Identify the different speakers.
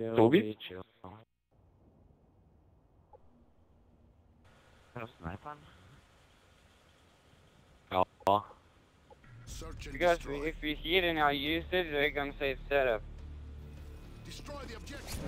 Speaker 1: chill,
Speaker 2: Toby?
Speaker 1: be chill. Got a snipe on? Oh.
Speaker 3: Search and
Speaker 4: Because
Speaker 3: destroy.
Speaker 4: if you see it and I use it, they're gonna say it's setup.
Speaker 3: Destroy the objective.